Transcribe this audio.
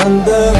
under